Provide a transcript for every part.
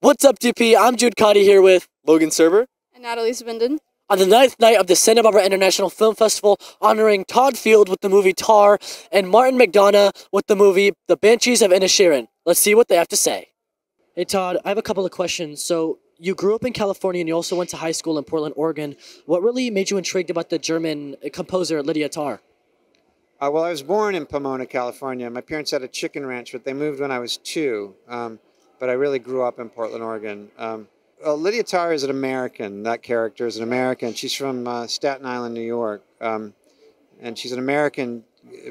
What's up, DP? I'm Jude Cotty here with Logan Serber. And Natalie Zbinden. on the ninth night of the Santa Barbara International Film Festival, honoring Todd Field with the movie Tar and Martin McDonagh with the movie The Banshees of Inisherin. Let's see what they have to say. Hey Todd, I have a couple of questions. So you grew up in California and you also went to high school in Portland, Oregon. What really made you intrigued about the German composer Lydia Tár? Uh, well, I was born in Pomona, California. My parents had a chicken ranch, but they moved when I was two. Um, but I really grew up in Portland, Oregon. Um, well, Lydia Tár is an American. That character is an American. She's from uh, Staten Island, New York. Um, and she's an American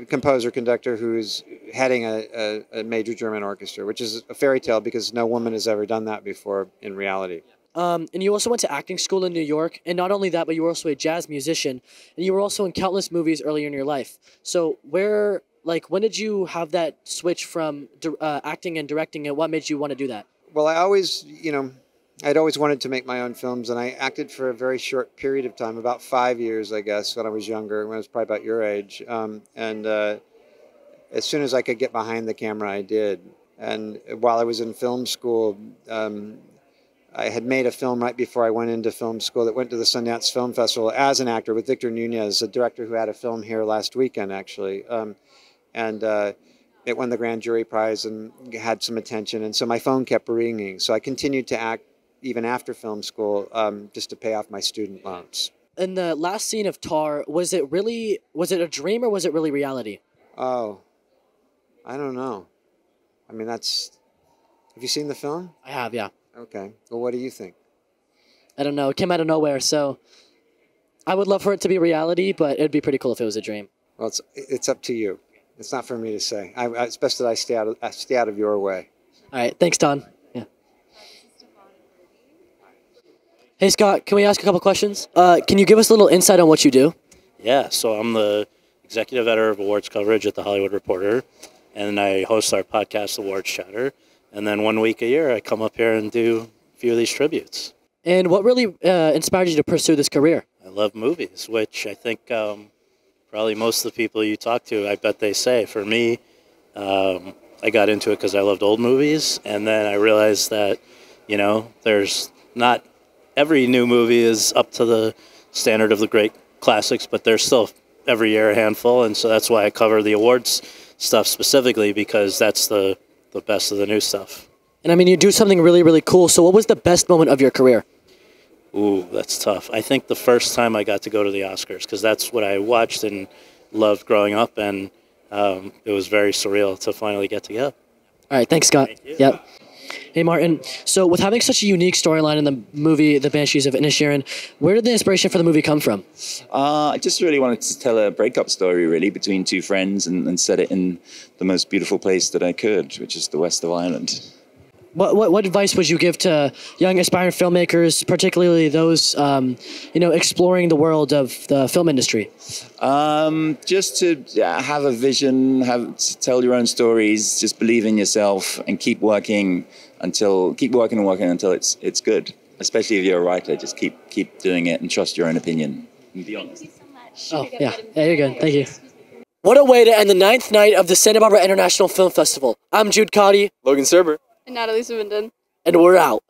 composer conductor who's heading a, a, a, major German orchestra, which is a fairy tale because no woman has ever done that before in reality. Um, and you also went to acting school in New York, and not only that, but you were also a jazz musician, and you were also in countless movies earlier in your life. So where, like, when did you have that switch from uh, acting and directing, and what made you want to do that? Well, I always, you know, I'd always wanted to make my own films, and I acted for a very short period of time, about five years, I guess, when I was younger, when I was probably about your age. Um, and uh, as soon as I could get behind the camera, I did. And while I was in film school, um, I had made a film right before I went into film school that went to the Sundance Film Festival as an actor with Victor Nunez, a director who had a film here last weekend, actually. Um, and uh, it won the grand jury prize and had some attention. And so my phone kept ringing. So I continued to act even after film school, um, just to pay off my student loans. In the last scene of Tar, was it really was it a dream or was it really reality? Oh, I don't know. I mean, that's. Have you seen the film? I have, yeah. Okay. Well, what do you think? I don't know. It came out of nowhere, so I would love for it to be reality, but it'd be pretty cool if it was a dream. Well, it's it's up to you. It's not for me to say. I, it's best that I stay out of, I stay out of your way. All right. Thanks, Don. Yeah. Hey Scott, can we ask a couple questions? Uh, can you give us a little insight on what you do? Yeah, so I'm the executive editor of awards coverage at the Hollywood Reporter, and I host our podcast, Awards Chatter. And then one week a year, I come up here and do a few of these tributes. And what really uh, inspired you to pursue this career? I love movies, which I think um, probably most of the people you talk to, I bet they say. For me, um, I got into it because I loved old movies, and then I realized that, you know, there's not every new movie is up to the standard of the great classics, but there's still every year a handful, and so that's why I cover the awards stuff specifically because that's the the best of the new stuff. And I mean, you do something really, really cool. So, what was the best moment of your career? Ooh, that's tough. I think the first time I got to go to the Oscars because that's what I watched and loved growing up, and um, it was very surreal to finally get to go. All right, thanks, Scott. Thank yep. Hey, Martin. So, with having such a unique storyline in the movie The Banshees of Inisherin, where did the inspiration for the movie come from? Uh, I just really wanted to tell a breakup story, really, between two friends and, and set it in the most beautiful place that I could, which is the west of Ireland. What, what, what advice would you give to young aspiring filmmakers, particularly those um, you know exploring the world of the film industry? Um, just to have a vision, have tell your own stories, just believe in yourself, and keep working until keep working and working until it's it's good. Especially if you're a writer, just keep keep doing it and trust your own opinion. And be honest. Oh yeah, yeah, you're good. Thank you. What a way to end the ninth night of the Santa Barbara International Film Festival. I'm Jude Cotty. Logan Serber. And Natalie Zbinden. And we're out.